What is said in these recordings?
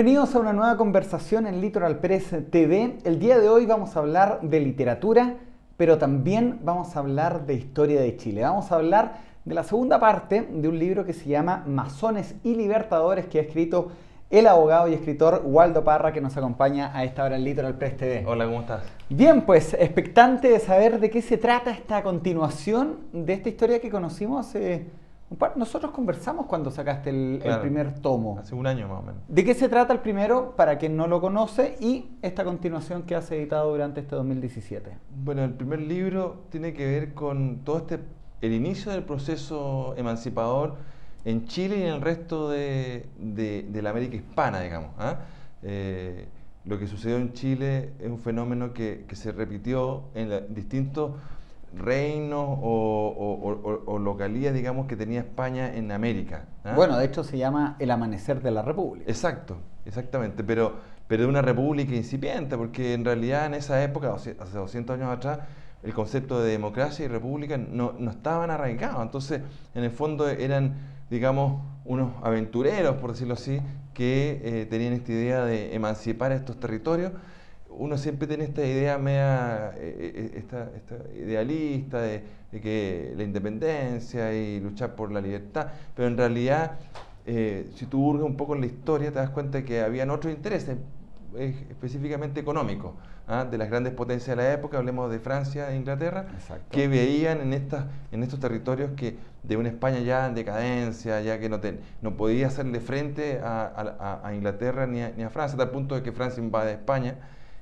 Bienvenidos a una nueva conversación en Litoral Press TV. El día de hoy vamos a hablar de literatura, pero también vamos a hablar de historia de Chile. Vamos a hablar de la segunda parte de un libro que se llama Masones y Libertadores que ha escrito el abogado y escritor Waldo Parra que nos acompaña a esta hora en Litoral Press TV. Hola, ¿cómo estás? Bien, pues expectante de saber de qué se trata esta continuación de esta historia que conocimos nosotros conversamos cuando sacaste el, primer tomo. Hace un año más o menos. ¿De qué se trata el primero, para quien no lo conoce, y esta continuación que has editado durante este 2017? Bueno, el primer libro tiene que ver con todo este, el inicio del proceso emancipador en Chile y en el resto de, la América hispana, digamos. ¿ah? Eh, lo que sucedió en Chile es un fenómeno que, se repitió en distintos reinos o, o, localías, digamos, que tenía España en América. ¿ah? Bueno, de hecho se llama el amanecer de la República. Exacto, exactamente, pero, pero de una república incipiente, porque en realidad en esa época, hace 200 años atrás, el concepto de democracia y república no, no estaban arraigados. Entonces, en el fondo eran, digamos, unos aventureros, por decirlo así, que eh, tenían esta idea de emancipar estos territorios uno siempre tiene esta idea media, eh, eh, esta, idealista de, que la independencia y luchar por la libertad, pero en realidad, eh, si tú hurgas un poco en la historia, te das cuenta que habían otros intereses, específicamente económicos, ¿ah? de las grandes potencias de la época, hablemos de Francia e Inglaterra, que veían en, estas, en estos territorios que de una España ya en decadencia, ya que no, no podía hacerle frente a, Inglaterra ni a, ni a Francia, a tal punto de que Francia invade España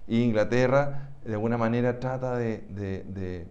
y Inglaterra de alguna manera trata de,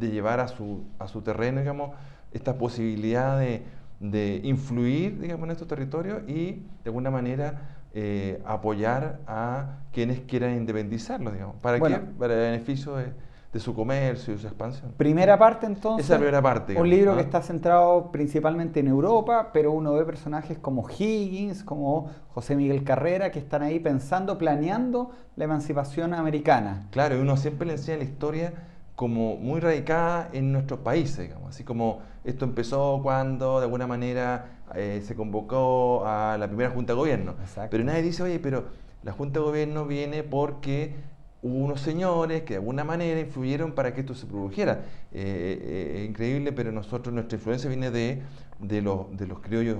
llevar a su, a su terreno, digamos, esta posibilidad de, influir, digamos, en estos territorios y de alguna manera eh, apoyar a quienes quieran independizarlos, digamos. ¿Para qué? Para el beneficio de, de su comercio y su expansión. Primera parte entonces. Esa primera parte. un libro que está centrado principalmente en Europa, pero uno ve personajes como Higgins, como José Miguel Carrera, que están ahí pensando, planeando la emancipación americana. Claro, y uno siempre le enseña la historia como muy radicada en nuestros países, digamos, así como esto empezó cuando de alguna manera eh, se convocó a la primera Junta de Gobierno. Pero nadie dice, oye, pero la Junta de Gobierno viene porque hubo unos señores que de alguna manera influyeron para que esto se produjera. Eh, eh, es increíble, pero nosotros, nuestra influencia viene de, de, los, de los criollos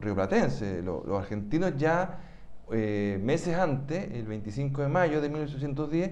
rioplatenses. Los, los argentinos ya eh, meses antes, el 25 de mayo de 1810,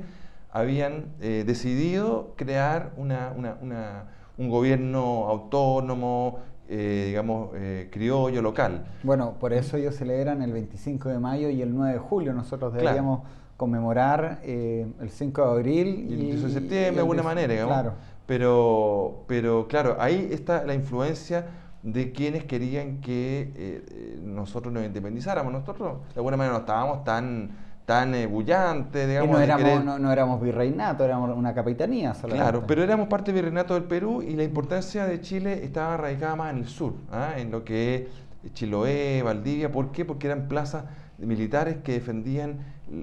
habían decidido crear una, una, un gobierno autónomo, digamos, criollo, local. Bueno, por eso ellos celebran el 25 de mayo y el 9 de julio. Nosotros deberíamos conmemorar eh, el 5 de abril y, el 18 de septiembre de alguna manera, digamos. Claro. Pero, pero claro, ahí está la influencia de quienes querían que eh, eh, nosotros nos independizáramos. Nosotros de alguna manera no estábamos tan tan bullantes, digamos. no éramos, no, éramos virreinato, éramos una capitanía solamente. Claro, pero éramos parte del virreinato del Perú y la importancia de Chile estaba arraigada más en el sur, ¿ah? en lo que es Chiloé, Valdivia. ¿Por qué? Porque eran plazas militares que defendían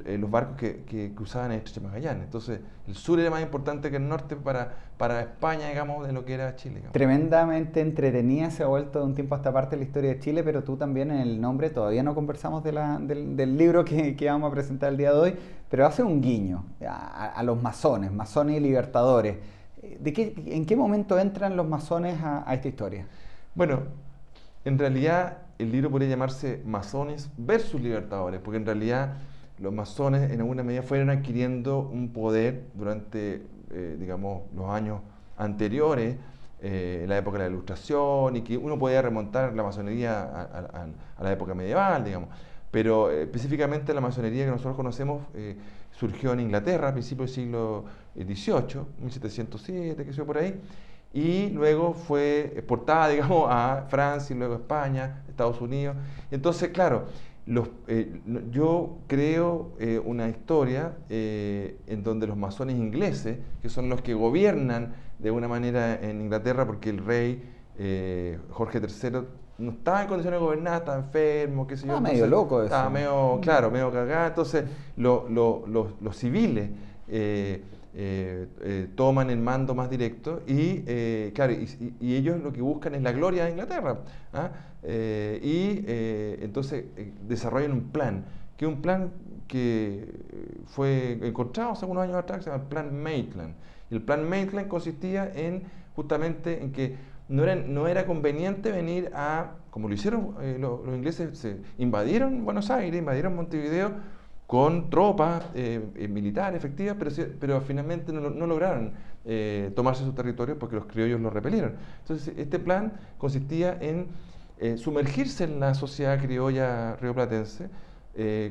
eh, los barcos que, cruzaban el estrecho de Magallanes. Entonces, el sur era más importante que el norte para, para España, digamos, de lo que era Chile. Tremendamente entretenida se ha vuelto de un tiempo a esta parte la historia de Chile, pero tú también en el nombre, todavía no conversamos de la, del, libro que, que, vamos a presentar el día de hoy, pero hace un guiño a, los masones, masones y libertadores. ¿De qué, ¿En qué momento entran los masones a, a esta historia? Bueno, en realidad el libro podría llamarse Masones versus Libertadores, porque en realidad los masones en alguna medida fueron adquiriendo un poder durante, eh, digamos, los años anteriores, eh, en la época de la Ilustración, y que uno podía remontar la masonería a, la época medieval, digamos. Pero eh, específicamente la masonería que nosotros conocemos surgió en Inglaterra a principios del siglo XVIII, 1707, que sé por ahí, y luego fue exportada, digamos, a Francia y luego a España, Estados Unidos. Entonces, claro, los, eh, yo creo eh, una historia eh, en donde los masones ingleses, que son los que gobiernan de una manera en Inglaterra, porque el rey Jorge III no estaba en condiciones de gobernar, estaba enfermo, qué sé yo. Estaba medio loco eso. Estaba medio, claro, medio cagado. Entonces, los civiles eh, eh, toman el mando más directo y, eh, claro, y, ellos lo que buscan es la gloria de Inglaterra. ¿ah? y entonces desarrollan un plan que es un plan que fue encontrado hace unos años atrás, se llama el Plan Maitland. Y el Plan Maitland consistía en justamente en que no era, no era conveniente venir a, como lo hicieron eh, los, ingleses, se invadieron Buenos Aires, invadieron Montevideo con tropas eh, eh, militares efectivas, pero, pero finalmente no, lograron tomarse su territorio porque los criollos lo repelieron. Entonces, este plan consistía en sumergirse en la sociedad criolla rioplatense,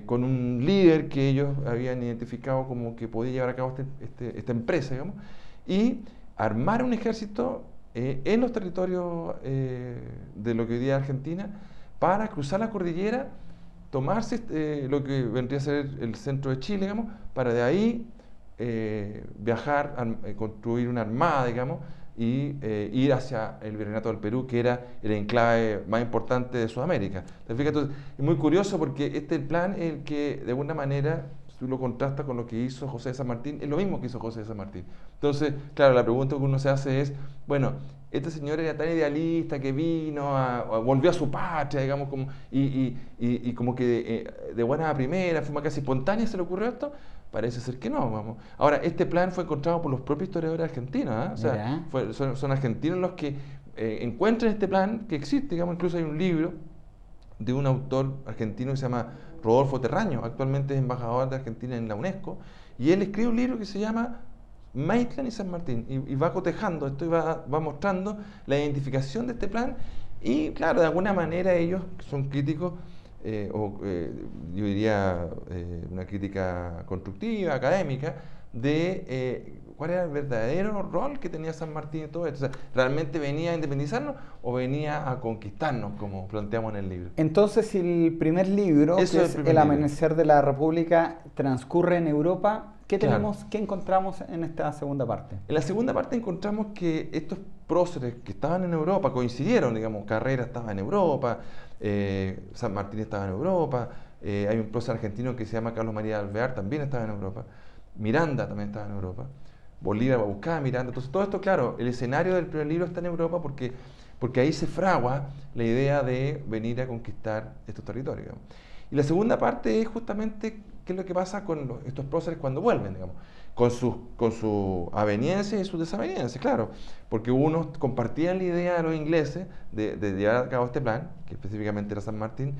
con un líder que ellos habían identificado como que podía llevar a cabo este, este, esta empresa, digamos, y armar un ejército eh, en los territorios eh, de lo que hoy día es Argentina para cruzar la cordillera, tomarse eh, lo que vendría a ser el centro de Chile, digamos, para de ahí viajar, construir una armada, digamos, y ir hacia el Virreinato del Perú, que era el enclave más importante de Sudamérica. Entonces, es muy curioso porque este plan es el que, de alguna manera, tú lo contrastas con lo que hizo José de San Martín, es lo mismo que hizo José de San Martín. Entonces, claro, la pregunta que uno se hace es, bueno, este señor era tan idealista que vino, a, volvió a su patria, digamos, como, y, como que de, buena a primera, fue casi espontánea, se le ocurrió esto. Parece ser que no, vamos. Ahora, este plan fue encontrado por los propios historiadores argentinos, ¿ah? o sea, son, argentinos los que eh, encuentran este plan que existe, digamos, incluso hay un libro de un autor argentino que se llama Rodolfo Terraño, actualmente es embajador de Argentina en la UNESCO, y él escribe un libro que se llama Maitland y San Martín, y, va cotejando esto y va, mostrando la identificación de este plan, y claro, de alguna manera ellos son críticos, eh, o eh, yo diría eh, una crítica constructiva, académica, de cuál era el verdadero rol que tenía San Martín y todo esto. ¿realmente venía a independizarnos o venía a conquistarnos, como planteamos en el libro? Entonces, si el primer libro, que es el, Amanecer de la República, transcurre en Europa, ¿qué tenemos, qué encontramos en esta segunda parte? En la segunda parte encontramos que estos próceres que estaban en Europa coincidieron, digamos, Carrera estaba en Europa, eh, San Martín estaba en Europa, eh, hay un prócer argentino que se llama Carlos María Alvear, también estaba en Europa, Miranda también estaba en Europa. Bolívar va a Miranda. Entonces, todo esto, claro, el escenario del primer libro está en Europa porque, porque ahí se fragua la idea de venir a conquistar estos territorios. Y la segunda parte es justamente qué es lo que pasa con estos próceres cuando vuelven, digamos, con sus con su aveniencias y sus desaveniencias, claro, porque unos compartían la idea de los ingleses de, de llevar a cabo este plan, que específicamente era San Martín,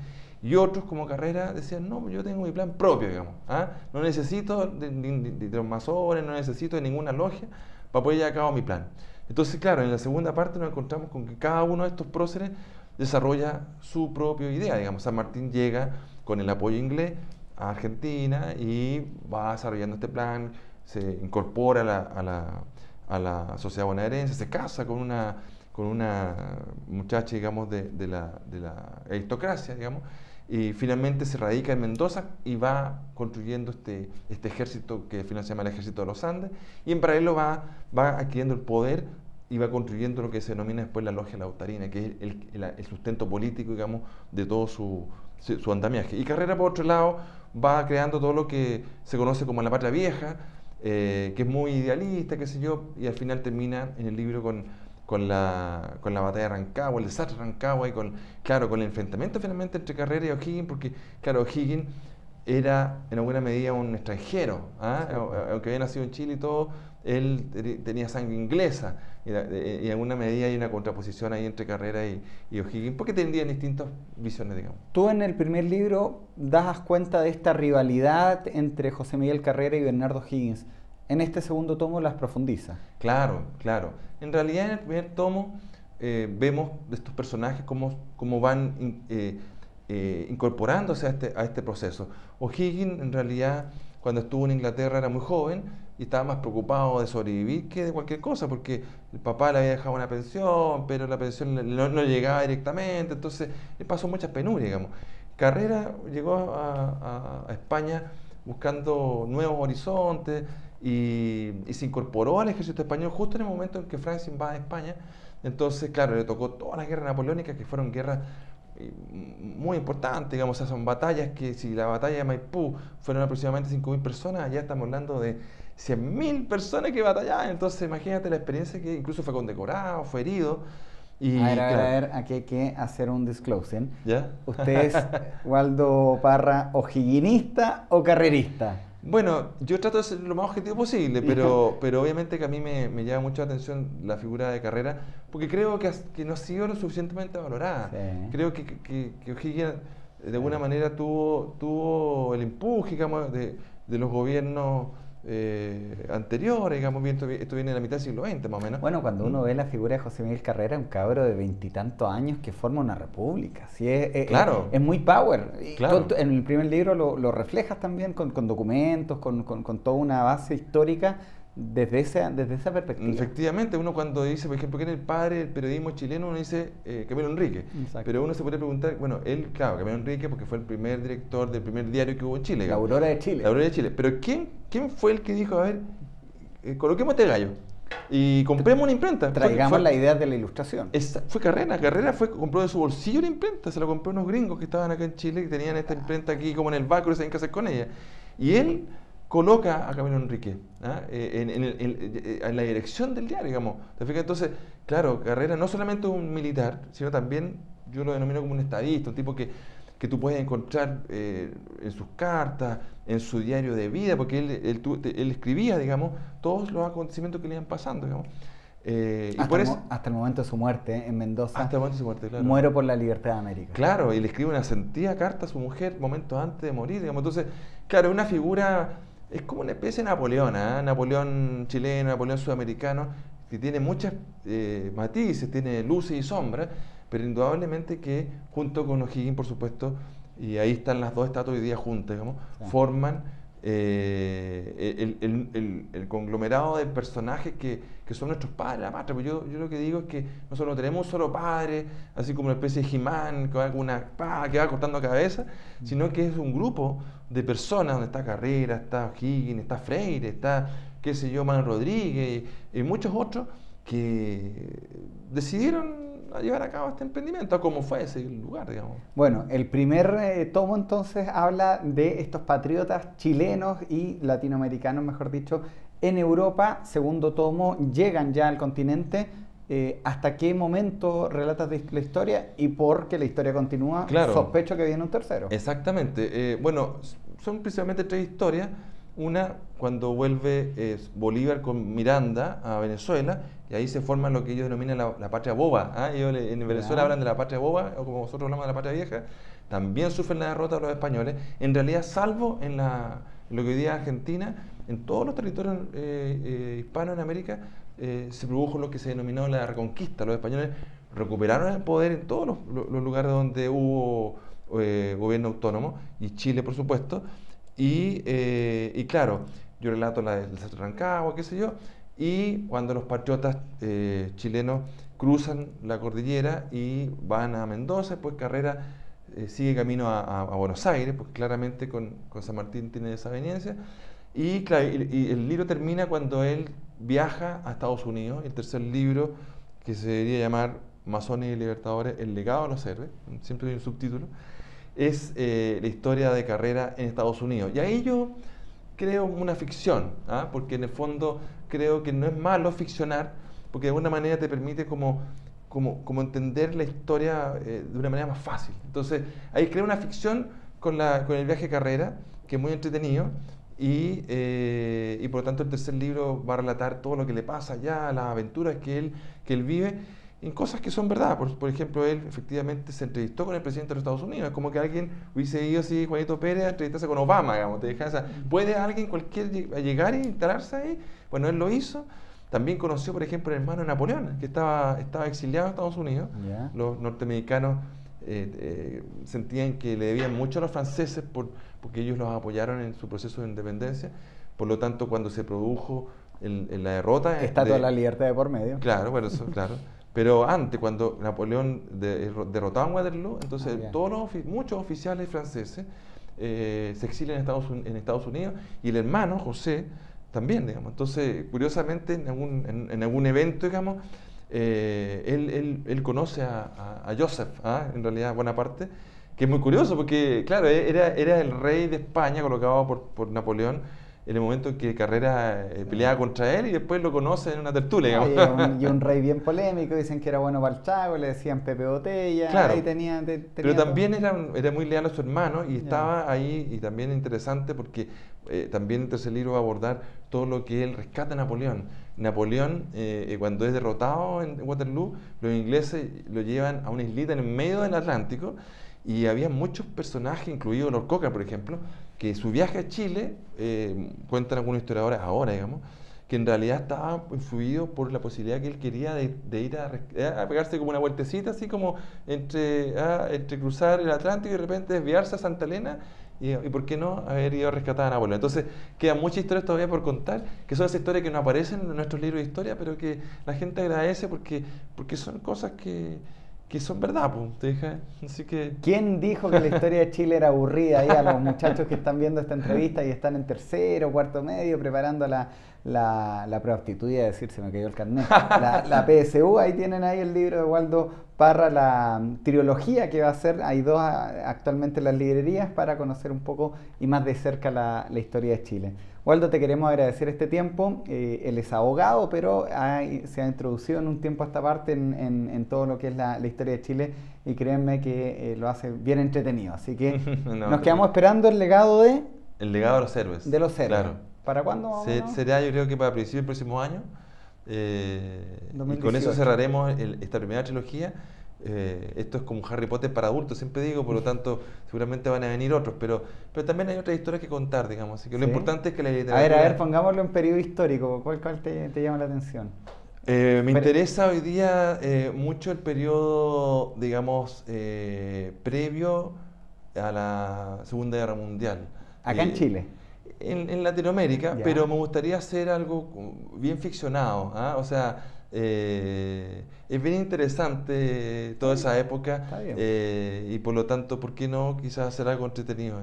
y otros como carrera decían, no, yo tengo mi plan propio, digamos. ¿ah? No necesito de, los masones, no necesito de ninguna logia para poder llevar a cabo mi plan. Entonces, claro, en la segunda parte nos encontramos con que cada uno de estos próceres desarrolla su propia idea. Digamos, San Martín llega con el apoyo inglés a Argentina y va desarrollando este plan, se incorpora a la, a la, sociedad bonaerense, se casa con una, con una muchacha, digamos, de, de, la, de la aristocracia, digamos, y finalmente se radica en Mendoza y va construyendo este, este ejército que finalmente se llama el ejército de los Andes y en paralelo va, adquiriendo el poder y va construyendo lo que se denomina después la logia lautarina, que es el, el, sustento político, digamos, de todo su, su, andamiaje. Y Carrera, por otro lado, va creando todo lo que se conoce como la patria vieja, eh, que es muy idealista, qué sé yo, y al final termina en el libro con con la, con la batalla de Rancagua, el desastre de Rancagua y con, claro, con el enfrentamiento finalmente entre Carrera y O'Higgins, porque, claro, O'Higgins era en alguna medida un extranjero, ¿ah? aunque había nacido en Chile y todo, él tenía sangre inglesa y, en alguna medida hay una contraposición ahí entre Carrera y, y O'Higgins, porque tendrían distintas visiones, digamos. Tú en el primer libro das cuenta de esta rivalidad entre José Miguel Carrera y Bernardo O'Higgins en este segundo tomo las profundiza. Claro, claro. En realidad en el primer tomo eh, vemos estos personajes cómo, cómo van eh, eh, incorporándose a este, a este proceso. O'Higgins en realidad cuando estuvo en Inglaterra era muy joven y estaba más preocupado de sobrevivir que de cualquier cosa, porque el papá le había dejado una pensión, pero la pensión no, llegaba directamente, entonces le pasó muchas penurias, digamos. Carrera llegó a España buscando nuevos horizontes, y, se incorporó al ejército español justo en el momento en que Francia invade España. Entonces, claro, le tocó todas las guerras napoleónicas, que fueron guerras eh, muy importantes, digamos, son batallas que si la batalla de Maipú fueron aproximadamente 5.000 personas, ya estamos hablando de 100.000 personas que batallaban, entonces imagínate la experiencia que incluso fue condecorado, fue herido, Y, a ver, a ver, a ver, aquí hay que hacer un disclosing. ¿Ya? ¿Usted es, Waldo Parra, ojiguinista o carrerista? Bueno, yo trato de ser lo más objetivo posible, pero, pero obviamente que a mí me, me llama mucha atención la figura de carrera, porque creo que, que no ha sido lo suficientemente valorada. Creo que, que, que O'Higgins de alguna manera tuvo, tuvo el empuje, digamos, de, de los gobiernos eh, anteriores, digamos, esto, esto viene de la mitad del siglo XX más o menos. Bueno, cuando uno ve la figura de José Miguel Carrera, un cabro de veintitantos años que forma una república, ¿sí? es, claro. es, muy power. en el primer libro lo, lo reflejas también con, con documentos, con, con, con, toda una base histórica desde esa, desde esa perspectiva. Efectivamente, uno cuando dice, por ejemplo, quién es el padre del periodismo chileno, uno dice eh, Camilo Enrique. Pero uno se puede preguntar, bueno, él, claro, Camilo Enrique, porque fue el primer director del primer diario que hubo en Chile. La Aurora de Chile. La Aurora de Chile. Pero ¿quién, quién fue el que dijo, a ver, eh, coloquemos este gallo? Y compremos una imprenta. Traigamos la idea de la ilustración. fue Carrera. Carrera fue, compró de su bolsillo la imprenta. Se la compró unos gringos que estaban acá en Chile, que tenían esta imprenta aquí como en el banco y sabían qué hacer con ella. Y él coloca a Camilo Enrique ¿ah? eh, eh, en, la dirección del diario, digamos. Entonces, claro, Carrera no solamente un militar, sino también yo lo denomino como un estadista, un tipo que, que tú puedes encontrar eh, en sus cartas, en su diario de vida, porque él, él, escribía, digamos, todos los acontecimientos que le iban pasando, digamos. hasta, y por el, hasta, el, momento de su muerte en Mendoza. Hasta el momento de su muerte, claro. Muero por la libertad de América. Claro, y le escribe una sentida carta a su mujer momentos antes de morir, digamos. Entonces, claro, una figura es como una especie de Napoleón, ¿eh? Napoleón chileno, Napoleón sudamericano, que tiene muchas eh, matices, tiene luces y sombras, pero indudablemente que junto con O'Higgins, por supuesto, y ahí están las dos estatuas hoy día juntas, digamos, forman eh, el, conglomerado de personajes que, son nuestros padres, la patria. Pues yo, yo lo que digo es que nosotros no tenemos un solo padre, así como una especie de Jimán que va con una que va cortando cabeza, sino que es un grupo de personas donde está Carrera, está Higgins, está Freire, está, qué sé yo, Manuel Rodríguez y, muchos otros que decidieron llevar a cabo este emprendimiento, cómo fue ese lugar, digamos. Bueno, el primer eh, tomo entonces habla de estos patriotas chilenos y latinoamericanos, mejor dicho, en Europa. Segundo tomo, llegan ya al continente. Eh, ¿Hasta qué momento relatas la historia y por qué la historia continúa? Claro. Sospecho que viene un tercero. Exactamente. Eh, bueno, son principalmente tres historias. Una, cuando vuelve Bolívar con Miranda a Venezuela, y ahí se forma lo que ellos denominan la, patria boba. ¿ah? Ellos en Venezuela hablan de la patria boba, o como nosotros hablamos de la patria vieja. También sufren la derrota de los españoles. En realidad, salvo en, la, lo que hoy día es Argentina, en todos los territorios eh, eh, hispanos en América eh, se produjo lo que se denominó la reconquista. Los españoles recuperaron el poder en todos los, lugares donde hubo gobierno autónomo, y Chile, por supuesto. Y, y claro, yo relato la del Rancagua, qué sé yo, y cuando los patriotas eh, chilenos cruzan la cordillera y van a Mendoza, pues Carrera eh, sigue camino a, Buenos Aires, porque claramente con, San Martín tiene esa veniencia. Y, y, el libro termina cuando él viaja a Estados Unidos, el tercer libro, que se debería llamar Masones y Libertadores, El legado de los héroes, siempre hay un subtítulo, es eh, la historia de carrera en Estados Unidos. Y ahí yo creo una ficción, ¿ah? porque en el fondo creo que no es malo ficcionar, porque de alguna manera te permite como, como, como entender la historia eh, de una manera más fácil. Entonces, ahí creo una ficción con, la, con el viaje de carrera, que es muy entretenido, y, eh, y, por lo tanto el tercer libro va a relatar todo lo que le pasa allá, las aventuras que él, que él vive, en cosas que son verdad. Por, por, ejemplo, él efectivamente se entrevistó con el presidente de los Estados Unidos. Es como que alguien hubiese ido así, Juanito Pérez, a entrevistarse con Obama, digamos. Te ¿Puede alguien cualquier llegar e instalarse ahí? Bueno, él lo hizo. También conoció, por ejemplo, el hermano de Napoleón, que estaba, estaba exiliado en Estados Unidos. Los norteamericanos eh, eh, sentían que le debían mucho a los franceses por, porque ellos los apoyaron en su proceso de independencia. Por lo tanto, cuando se produjo la derrota... Está toda la libertad de por medio. Claro, bueno, eso, claro. Pero antes, cuando Napoleón derrotaba en Waterloo, entonces ah, todos los, muchos oficiales franceses eh, se exilian en Estados, en Estados Unidos y el hermano, José, también, digamos. Entonces, curiosamente, en algún, en, algún evento, digamos, eh, él, él, conoce a, a, Joseph, ¿ah? en realidad, buena parte, que es muy curioso porque, claro, era, era el rey de España colocado por, por Napoleón en el momento en que Carrera eh, peleaba contra él y después lo conoce en una tertulia. y, un, rey bien polémico, dicen que era bueno para el Chago, le decían Pepe Botella, claro. tenía, Pero también era, era, muy leal a su hermano y estaba ahí, y también interesante porque eh, también en tercer libro va a abordar todo lo que él rescata a Napoleón. Napoleón, eh, cuando es derrotado en Waterloo, los ingleses lo llevan a una islita en el medio del Atlántico y había muchos personajes, incluido Lord Cochrane, por ejemplo, que su viaje a Chile, eh, cuentan algunos historiadores ahora, digamos, que en realidad estaba influido por la posibilidad que él quería de, ir a, pegarse como una vueltecita, así como entre, ah, entre cruzar el Atlántico y de repente desviarse a Santa Elena y, por qué no haber ido a rescatar a Napoleón. Entonces, quedan muchas historias todavía por contar, que son esas historias que no aparecen en nuestros libros de historia, pero que la gente agradece porque, porque son cosas que, que son verdad, pues, Así que... ¿Quién dijo que la historia de Chile era aburrida? Ahí a los muchachos que están viendo esta entrevista y están en tercero, cuarto medio, preparando la, la, la prueba decir, se me cayó el carnet, la, PSU, ahí tienen ahí el libro de Waldo Parra, la trilogía que va a ser, hay dos actualmente en las librerías para conocer un poco y más de cerca la, la historia de Chile. Waldo, te queremos agradecer este tiempo. Eh, él es abogado, pero se ha introducido en un tiempo a esta parte en, todo lo que es la, historia de Chile y créanme que eh, lo hace bien entretenido. Así que nos quedamos esperando el legado de... El legado de los héroes. De los héroes. Claro. ¿Para cuándo? sería yo creo que para principios del próximo año. Eh, y con eso cerraremos esta primera trilogía eh, esto es como Harry Potter para adultos, siempre digo, por lo tanto, seguramente van a venir otros, pero, pero también hay otras historias que contar, digamos. Así que lo importante es que la literatura. A ver, a ver, pongámoslo en periodo histórico. ¿Cuál, cuál te, llama la atención? Eh, me interesa hoy día eh, mucho el periodo, digamos, previo a la Segunda Guerra Mundial. Acá en Chile. En, Latinoamérica, pero me gustaría hacer algo bien ficcionado. ¿ah? O sea, es bien interesante toda esa época eh, y por lo tanto, ¿por qué no quizás hacer algo entretenido?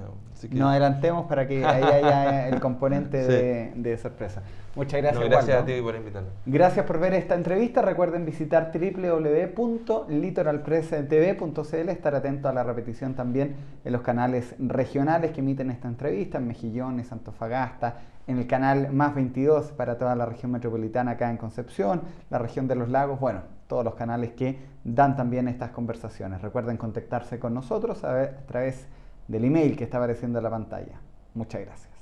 Nos adelantemos para que ahí haya el componente de, sorpresa. Muchas gracias. gracias a ti por invitarme. Gracias por ver esta entrevista. Recuerden visitar www.litoralpresstv.cl, estar atento a la repetición también en los canales regionales que emiten esta entrevista, en Mejillones, Antofagasta, en el canal Más 22 para toda la región metropolitana acá en Concepción, la región de los lagos, bueno, todos los canales que dan también estas conversaciones. Recuerden contactarse con nosotros a, través del email que está apareciendo en la pantalla. Muchas gracias.